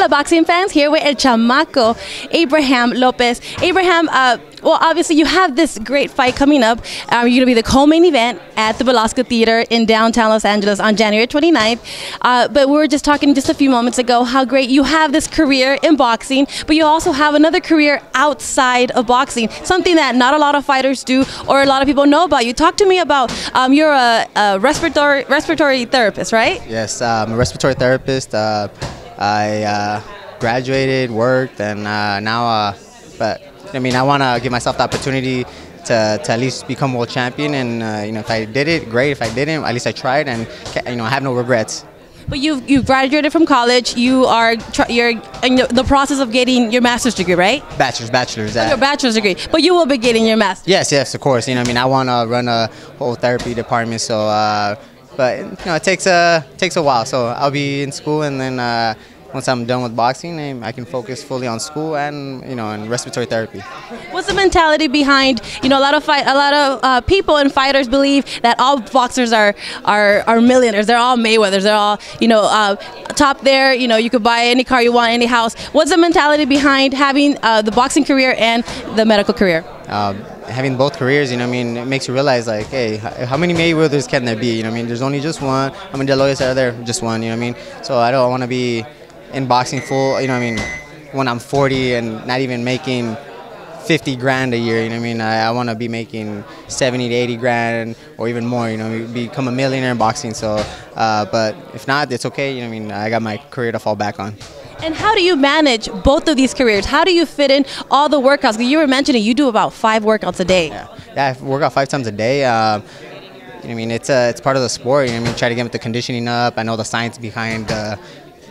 Hola, boxing fans. Here with El Chamaco, Abraham Lopez. Abraham, uh, well, obviously, you have this great fight coming up. Um, you're going to be the co main event at the Belasco Theater in downtown Los Angeles on January 29th. Uh, but we were just talking just a few moments ago how great you have this career in boxing, but you also have another career outside of boxing, something that not a lot of fighters do or a lot of people know about you. Talk to me about um, you're a, a, respiratory, respiratory therapist, right? Yes, I'm a respiratory therapist. Uh, I uh, graduated, worked, and uh, now, uh, but I mean, I want to give myself the opportunity to, to at least become world champion. And uh, you know, if I did it, great. If I didn't, at least I tried, and you know, I have no regrets. But you've you graduated from college. You are you're in the process of getting your master's degree, right? Bachelor's, bachelor's. Oh, your bachelor's degree, but you will be getting your master's. Yes, yes, of course. You know, I mean, I want to run a whole therapy department, so. Uh, but you know, it takes a takes a while. So I'll be in school, and then uh, once I'm done with boxing, I can focus fully on school and you know and respiratory therapy. What's the mentality behind you know a lot of fight a lot of uh, people and fighters believe that all boxers are are are millionaires. They're all Mayweathers. They're all you know uh, top there. You know you could buy any car you want, any house. What's the mentality behind having uh, the boxing career and the medical career? Having both careers, you know, I mean, it makes you realize like, hey, how many Mayweathers can there be? You know, I mean, there's only just one. How many De La are there? Just one. You know, what I mean, so I don't want to be in boxing full. You know, I mean, when I'm 40 and not even making 50 grand a year. You know, I mean, I, I want to be making 70 to 80 grand or even more. You know, become a millionaire in boxing. So, uh, but if not, it's okay. You know, I mean, I got my career to fall back on. And how do you manage both of these careers? How do you fit in all the workouts? You were mentioning you do about five workouts a day. Yeah, yeah I work out five times a day. Uh, I mean, it's uh, it's part of the sport. You know, I mean, try to get the conditioning up. I know the science behind uh,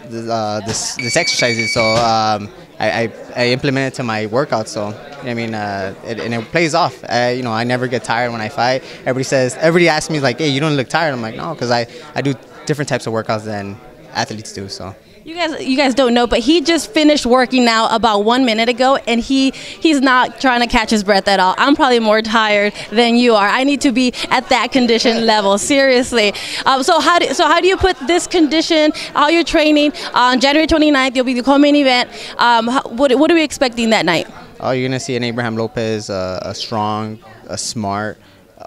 uh, this this exercises. So um, I, I, I, implement it to my workouts. So I mean, uh, it, and it plays off. I, you know, I never get tired when I fight. Everybody says, everybody asks me like, "Hey, you don't look tired." I'm like, "No," because I I do different types of workouts than athletes do. So. You guys, you guys don't know, but he just finished working now about one minute ago, and he he's not trying to catch his breath at all. I'm probably more tired than you are. I need to be at that condition level, seriously. Um, so how do so how do you put this condition, all your training on January 29th? You'll be the co-main event. Um, what what are we expecting that night? Oh, you're gonna see an Abraham Lopez, uh, a strong, a smart,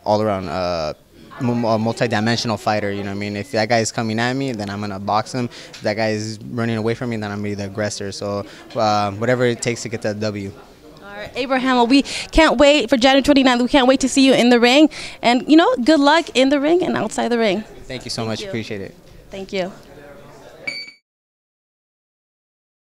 all around. Uh, a multi-dimensional fighter. You know, what I mean, if that guy is coming at me, then I'm gonna box him. If that guy is running away from me, then I'm gonna be the aggressor. So uh, whatever it takes to get that W. All right, Abraham. Well, we can't wait for January 29th. We can't wait to see you in the ring, and you know, good luck in the ring and outside the ring. Thank you so Thank much. You. Appreciate it. Thank you.